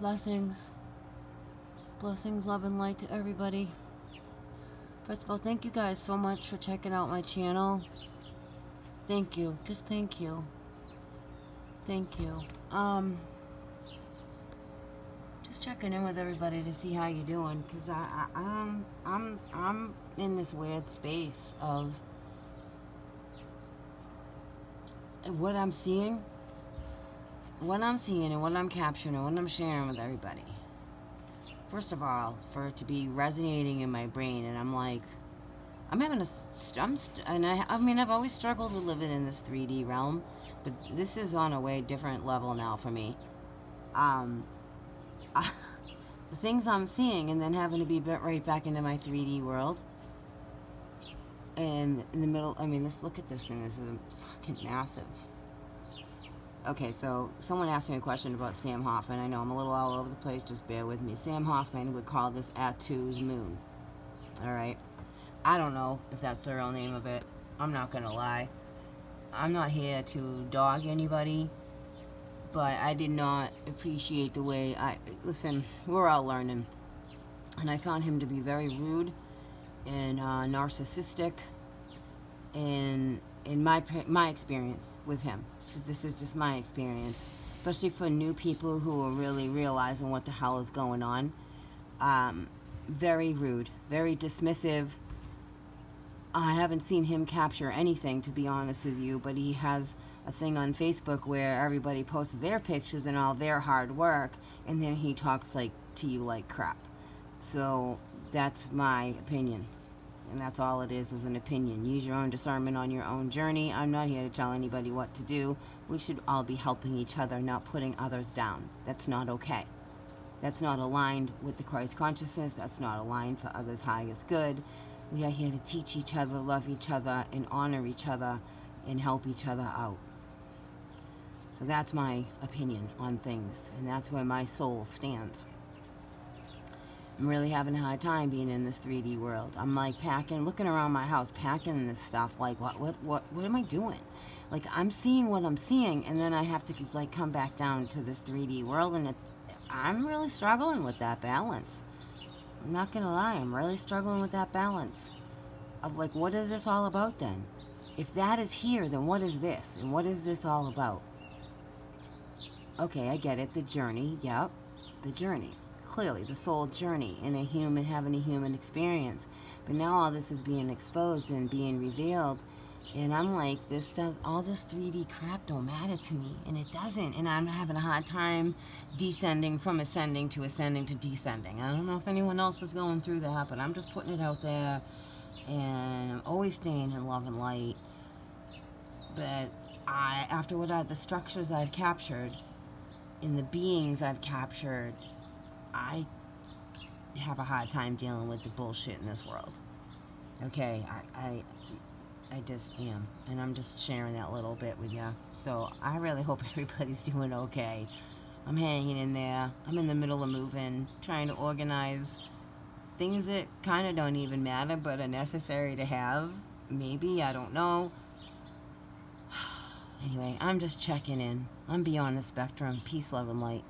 Blessings. Blessings, love, and light to everybody. First of all, thank you guys so much for checking out my channel. Thank you. Just thank you. Thank you. Um, just checking in with everybody to see how you're doing, cause I, I, I'm, I'm, I'm in this weird space of what I'm seeing, what I'm seeing, and what I'm capturing, and what I'm sharing with everybody. First of all, for it to be resonating in my brain, and I'm like, I'm having a, I'm, and I, I mean, I've always struggled with living in this 3D realm, but this is on a way different level now for me. Um, I, the things I'm seeing, and then having to be bent right back into my 3D world. And in the middle, I mean, let's look at this thing. This is fucking massive. Okay, so someone asked me a question about Sam Hoffman. I know I'm a little all over the place, just bear with me. Sam Hoffman would call this Atu's moon. Alright? I don't know if that's the real name of it. I'm not gonna lie. I'm not here to dog anybody, but I did not appreciate the way I. Listen, we're all learning. And I found him to be very rude and uh, narcissistic in, in my, my experience with him. This is just my experience. Especially for new people who are really realizing what the hell is going on. Um, very rude, very dismissive, I haven't seen him capture anything, to be honest with you, but he has a thing on Facebook where everybody posts their pictures and all their hard work, and then he talks like to you like crap. So that's my opinion. And that's all it is, is an opinion. Use your own discernment on your own journey. I'm not here to tell anybody what to do. We should all be helping each other, not putting others down. That's not okay. That's not aligned with the Christ consciousness. That's not aligned for others' highest good. We are here to teach each other, love each other, and honor each other, and help each other out. So that's my opinion on things, and that's where my soul stands. I'm really having a hard time being in this 3D world. I'm like packing, looking around my house, packing this stuff. Like, what, what, what, what am I doing? Like, I'm seeing what I'm seeing, and then I have to like come back down to this 3D world, and it, I'm really struggling with that balance. I'm not gonna lie, I'm really struggling with that balance of like, what is this all about then? If that is here, then what is this? And what is this all about? Okay, I get it. The journey. Yep. The journey. Clearly, the soul journey in a human having a human experience. But now all this is being exposed and being revealed and I'm like, this does, all this 3D crap don't matter to me. And it doesn't. And I'm having a hard time descending from ascending to ascending to descending. I don't know if anyone else is going through that, but I'm just putting it out there. And I'm always staying in love and light. But I, after what I, the structures I've captured, in the beings I've captured, I have a hard time dealing with the bullshit in this world. Okay, I, I I just am. And I'm just sharing that little bit with you. So I really hope everybody's doing okay. I'm hanging in there. I'm in the middle of moving, trying to organize things that kind of don't even matter but are necessary to have. Maybe, I don't know. Anyway, I'm just checking in. I'm beyond the spectrum. Peace, love, and light.